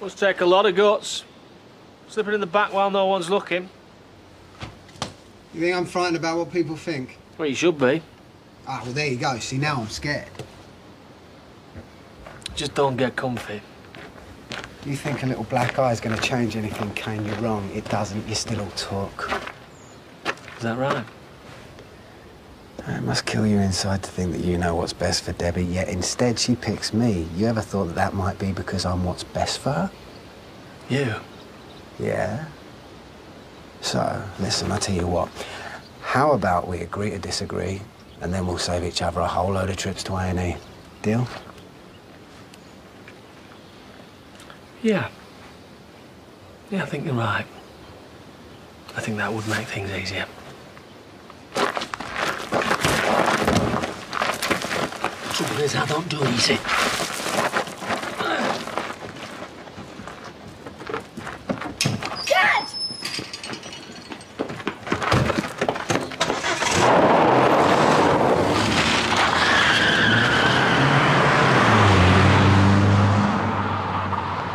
Must take a lot of guts. Slipping in the back while no one's looking. You think I'm frightened about what people think? Well, you should be. Ah, well, there you go. See, now I'm scared. Just don't get comfy. You think a little black eye is going to change anything, Cain? You're wrong. It doesn't. You're still all talk. Is that right? It must kill you inside to think that you know what's best for Debbie, yet instead she picks me. You ever thought that that might be because I'm what's best for her? You? Yeah. So, listen, I tell you what. How about we agree to disagree, and then we'll save each other a whole load of trips to A&E. Deal? Yeah. Yeah, I think you're right. I think that would make things easier. Trouble is, I don't do easy. Dad!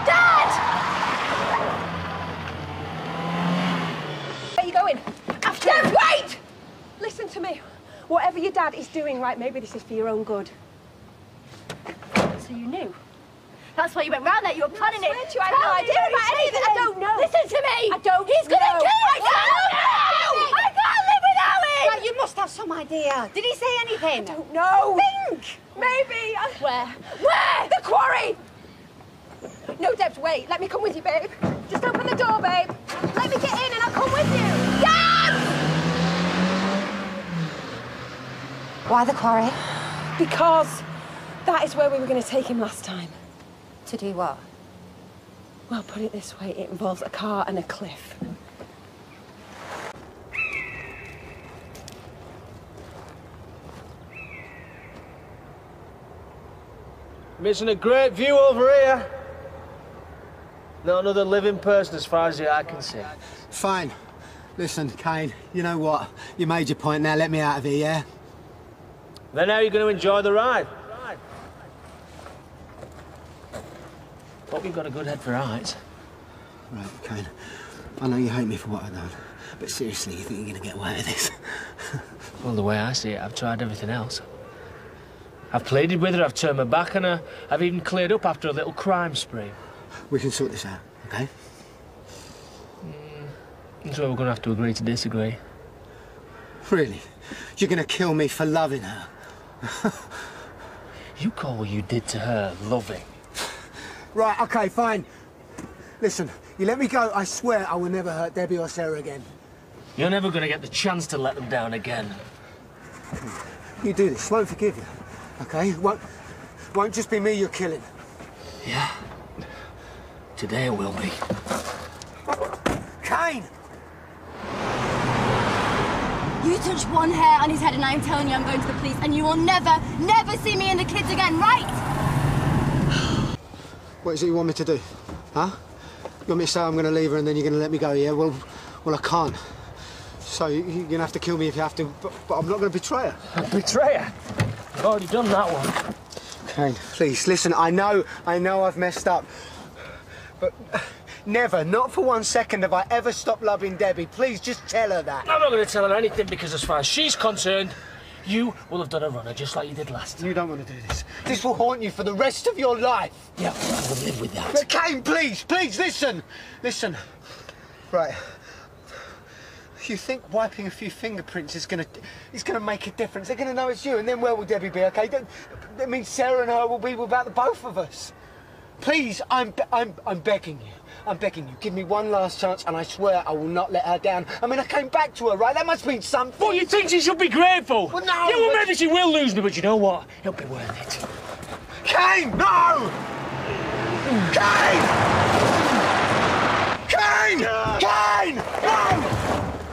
Dad! Where are you going? After Dad, wait! Listen to me. Whatever your dad is doing, right, maybe this is for your own good. So you knew? That's why you went round there. You were planning I it. to you, I Tell no idea about anything. I don't know. Listen to me. I don't He's gonna know. kill us. I don't know. I can't live without him. Well, you must have some idea. Did he say anything? I don't know. Think. Maybe. Where? Where? The quarry! No, Debs, wait. Let me come with you, babe. Just open the door, babe. Let me get in and I'll come with you. Dad! Why the quarry? Because that is where we were going to take him last time. To do what? Well, put it this way, it involves a car and a cliff. Missing a great view over here. Not another living person as far as the eye can see. Fine. Listen, Cain, you know what? You made your point now. Let me out of here, yeah? Then how are you going to enjoy the ride? Hope you've got a good head for heights. Right, Cain. I know you hate me for what I've done. But seriously, you think you're going to get away with this? Well, the way I see it, I've tried everything else. I've pleaded with her, I've turned my back on her, I've even cleared up after a little crime spree. we can sort this out, okay? Hmm, so we're going to have to agree to disagree. Really? You're going to kill me for loving her? You call what you did to her loving. Right, okay, fine. Listen, you let me go, I swear I will never hurt Debbie or Sarah again. You're never going to get the chance to let them down again. You do this, won't forgive you, okay? Won't, won't just be me you're killing. Yeah. Today it will be. Cain! You touch one hair on his head, and I'm telling you, I'm going to the police, and you will never, never see me and the kids again, right? What is it you want me to do? Huh? You want me to say I'm going to leave her and then you're going to let me go, yeah? Well, well, I can't. So you- you're going to have to kill me if you have to, but, but I'm not going to betray her. Betrayer! I've already done that one. Cain, please, listen, I know, I know I've messed up. But never, not for one second have I ever stopped loving Debbie. Please, just tell her that. I'm not going to tell her anything because as far as she's concerned, you will have done a runner just like you did last time. You don't want to do this. This will haunt you for the rest of your life. Yeah, I will live with that. But Cain, please, please, listen. Listen. Right. You think wiping a few fingerprints is gonna is gonna make a difference? They're gonna know it's you, and then where will Debbie be? Okay, that, that means Sarah and her will be without the both of us. Please, I'm I'm I'm begging you. I'm begging you. Give me one last chance, and I swear I will not let her down. I mean, I came back to her, right? That must mean something. Well, you think she should be grateful? Well, no, Yeah, well, maybe she will lose me, but you know what? It'll be worth it. Cain, no! Cain! Cain! Cain! No!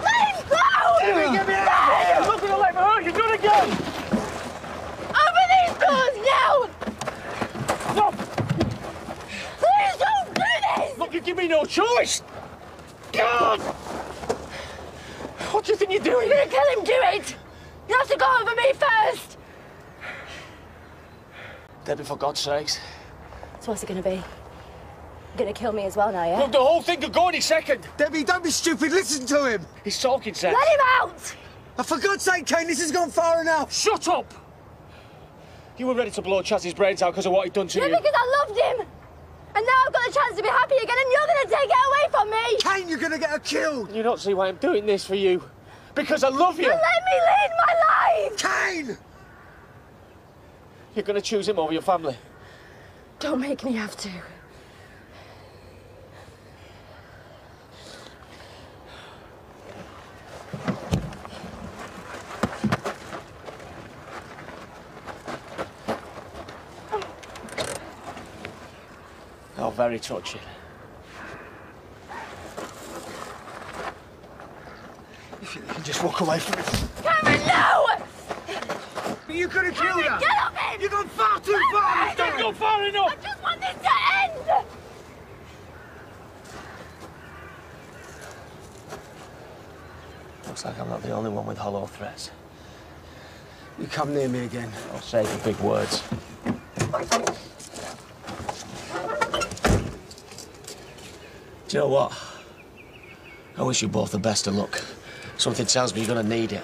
Let him go! Jimmy, get me out of here! I'm not going to let me hurt you. Do it again. Open these doors now! No, Please don't do this! look, you give me no choice. God! What do you think you're doing? You're gonna kill him, do it! You have to go over me first! Debbie, for God's sakes. So what's it gonna be? You're gonna kill me as well now, yeah? Look, the whole thing could go any second. Debbie, don't be stupid. Listen to him. He's talking sense. Let him out! Oh, for God's sake, Cain, this has gone far enough. Shut up! You were ready to blow Chaz's brains out because of what he'd done to Yeah, you. because I loved him! And now I've got the chance to be happy again, and you're gonna take it away from me! Cain, you're gonna get her killed. You don't see why I'm doing this for you. Because I love you. Let me lead my life! Cain! You're going to choose him over your family. Don't make me have to. Oh, very touching. If you can just walk away from it. Cameron, no! But you could have killed her. Get off him! You've gone far too far. this Don't go far enough! I just want this to end! Looks like I'm not the only one with hollow threats. You come near me again. I'll say the big words. Do you know what? I wish you both the best of luck. Something tells me you're gonna need it.